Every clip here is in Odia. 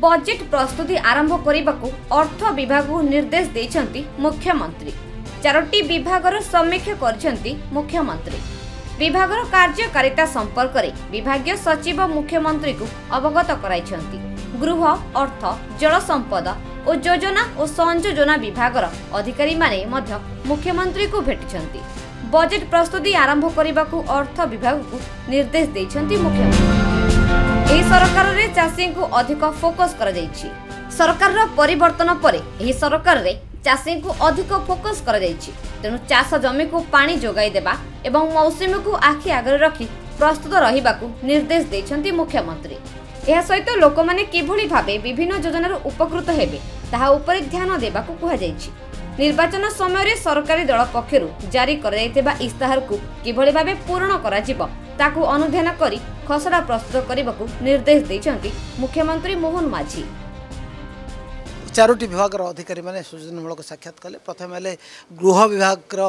ବଜେଟ୍ ପ୍ରସ୍ତୁତି ଆରମ୍ଭ କରିବାକୁ ଅର୍ଥ ବିଭାଗକୁ ନିର୍ଦ୍ଦେଶ ଦେଇଛନ୍ତି ମୁଖ୍ୟମନ୍ତ୍ରୀ। ଚାରୋଟି ବିଭାଗର ସମୀକ୍ଷା କରିଛନ୍ତି ମୁଖ୍ୟମନ୍ତ୍ରୀ। ବିଭାଗର କାର୍ଯ୍ୟକାରିତା ସମ୍ପର୍କରେ ବିଭାଗୀୟ ସଚିବ ମୁଖ୍ୟମନ୍ତ୍ରୀଙ୍କୁ ଅବଗତ କରାଇଛନ୍ତି। ଗୃହ ଅର୍ଥ ଜଳ ସମ୍ପଦ ଓ ଯୋଜନା ଓ ସଂଯୋଜନା ବିଭାଗର ଅଧିକାରୀମାନେ ମଧ୍ୟ ମୁଖ୍ୟମନ୍ତ୍ରୀଙ୍କୁ ଭେଟିଛନ୍ତି। ବଜେଟ୍ ପ୍ରସ୍ତୁତି ଆରମ୍ଭ କରିବାକୁ ଅର୍ଥ ବିଭାଗକୁ ନିର୍ଦ୍ଦେଶ ଦେଇଛନ୍ତି ମୁଖ୍ୟମନ୍ତ୍ରୀ। ଏହି ସରକାରରେ ଚାଷୀଙ୍କୁ ଅଧିକ ଫୋକସ୍ କରାଯାଇଛି। ସରକାରର ପରିବର୍ତ୍ତନ ପରେ ଏହି ସରକାରରେ ଚାଷୀଙ୍କୁ ଅଧିକ ଫୋକସ୍ କରାଯାଇଛି। ତେଣୁ ଚାଷ ଜମିକୁ ପାଣି ଯୋଗାଇ ଦେବା ଏବଂ ମୌସୁମୀକୁ ଆଖି ଆଗରେ ରଖି ପ୍ରସ୍ତୁତ ରହିବାକୁ ନିର୍ଦ୍ଦେଶ ଦେଇଛନ୍ତି ମୁଖ୍ୟମନ୍ତ୍ରୀ। ଏହା ସହିତ ଲୋକମାନେ କିଭଳି ଭାବେ ବିଭିନ୍ନ ଯୋଜନାରୁ ଉପକୃତ ହେବେ ତାହା ଉପରେ ଧ୍ୟାନ ଦେବାକୁ କୁହାଯାଇଛି। ନିର୍ବାଚନ ସମୟରେ ସରକାରୀ ଦଳ ପକ୍ଷରୁ ଜାରି କରାଯାଇଥିବା ଇସ୍ତାହାରକୁ କିଭଳି ଭାବେ ପୂରଣ କରାଯିବ ତାକୁ ଅନୁଧ୍ୟାନ କରି ଖସଡ଼ା ପ୍ରସ୍ତୁତ କରିବାକୁ ନିର୍ଦ୍ଦେଶ ଦେଇଛନ୍ତି ମୁଖ୍ୟମନ୍ତ୍ରୀ ମୋହନ ମାଝୀ। ଚାରୋଟି ବିଭାଗର ଅଧିକାରୀମାନେ ସୂଚନାମୂଳକ ସାକ୍ଷାତ କଲେ। ପ୍ରଥମେ ହେଲେ ଗୃହ ବିଭାଗର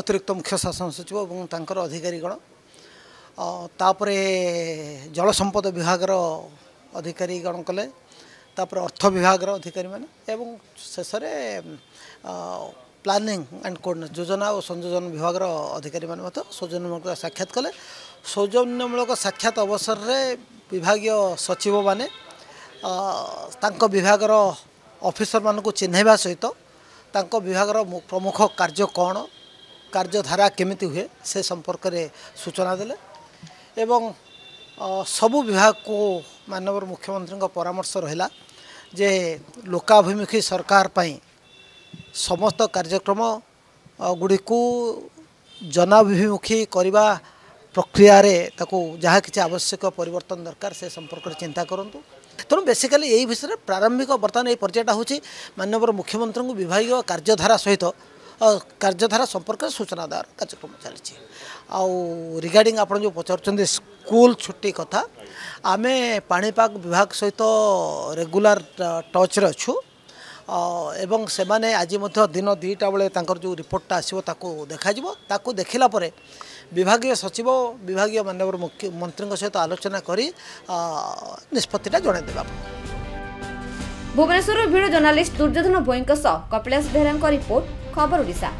ଅତିରିକ୍ତ ମୁଖ୍ୟ ଶାସନ ସଚିବ ଏବଂ ତାଙ୍କର ଅଧିକାରୀଗଣ। ତାପରେ ଜଳ ସମ୍ପଦ ବିଭାଗର ଅଧିକାରୀଗଣ କଲେ। ତାପରେ ଅର୍ଥ ବିଭାଗର ଅଧିକାରୀମାନେ ଏବଂ ଶେଷରେ ପ୍ଲାନିଂ ଆଣ୍ଡ କୋର୍ଡ଼ିନେଟ୍ ଯୋଜନା ଓ ସଂଯୋଜନ ବିଭାଗର ଅଧିକାରୀମାନେ ମଧ୍ୟ ସୌଜନ୍ୟମୂଳକ ସାକ୍ଷାତ କଲେ। ସୌଜନ୍ୟମୂଳକ ସାକ୍ଷାତ ଅବସରରେ ବିଭାଗୀୟ ସଚିବମାନେ ତାଙ୍କ ବିଭାଗର ଅଫିସରମାନଙ୍କୁ ଚିହ୍ନାଇବା ସହିତ ତାଙ୍କ ବିଭାଗର ପ୍ରମୁଖ କାର୍ଯ୍ୟ କ'ଣ କାର୍ଯ୍ୟଧାରା କେମିତି ହୁଏ ସେ ସମ୍ପର୍କରେ ସୂଚନା ଦେଲେ ଏବଂ ସବୁ ବିଭାଗକୁ ମାନ୍ୟବର ମୁଖ୍ୟମନ୍ତ୍ରୀଙ୍କ ପରାମର୍ଶ ରହିଲା। ଯେ ଲୋକାଭିମୁଖୀ ସରକାର ପାଇଁ ସମସ୍ତ କାର୍ଯ୍ୟକ୍ରମ ଗୁଡ଼ିକୁ ଜନାଭିମୁଖୀ କରିବା ପ୍ରକ୍ରିୟାରେ ତାକୁ ଯାହା କିଛି ଆବଶ୍ୟକ ପରିବର୍ତ୍ତନ ଦରକାର ସେ ସମ୍ପର୍କରେ ଚିନ୍ତା କରନ୍ତୁ। ତେଣୁ ବେସିକାଲି ଏହି ବିଷୟରେ ପ୍ରାରମ୍ଭିକ ବର୍ତ୍ତମାନ ଏହି ପର୍ଯ୍ୟାୟଟା ହେଉଛି ମାନ୍ୟବର ମୁଖ୍ୟମନ୍ତ୍ରୀଙ୍କୁ ବିଭାଗୀୟ କାର୍ଯ୍ୟଧାରା ସହିତ କାର୍ଯ୍ୟଧାରା ସମ୍ପର୍କରେ ସୂଚନା ଦେବାର କାର୍ଯ୍ୟକ୍ରମ ଚାଲିଛି। ଆଉ ରିଗାର୍ଡ଼ିଂ ଆପଣ ଯେଉଁ ପଚାରୁଛନ୍ତି ସ୍କୁଲ ଛୁଟି କଥା ଆମେ ପାଣିପାଗ ବିଭାଗ ସହିତ ରେଗୁଲାର ଟଚ୍ରେ ଅଛୁ। ଏବଂ ସେମାନେ ଆଜି ମଧ୍ୟ ଦିନ ଦୁଇଟା ବେଳେ ତାଙ୍କର ଯେଉଁ ରିପୋର୍ଟଟା ଆସିବ ତାକୁ ଦେଖାଯିବ। ତାକୁ ଦେଖିଲା ପରେ ବିଭାଗୀୟ ସଚିବ ବିଭାଗୀୟ ମାନ୍ୟବର ମୁଖ୍ୟମନ୍ତ୍ରୀଙ୍କ ସହିତ ଆଲୋଚନା କରି ନିଷ୍ପତ୍ତିଟା ଜଣାଇଦେବା ଭୁବନେଶ୍ୱରରୁ ଭିଡ଼ିଓ ଜର୍ଣ୍ଣାଲିଷ୍ଟ ଦୁର୍ଯ୍ୟୋଧନ ଭୋଇଙ୍କ ସହ କପିଳାସ ବେହେରାଙ୍କ ରିପୋର୍ଟ। খবর ওড়িশা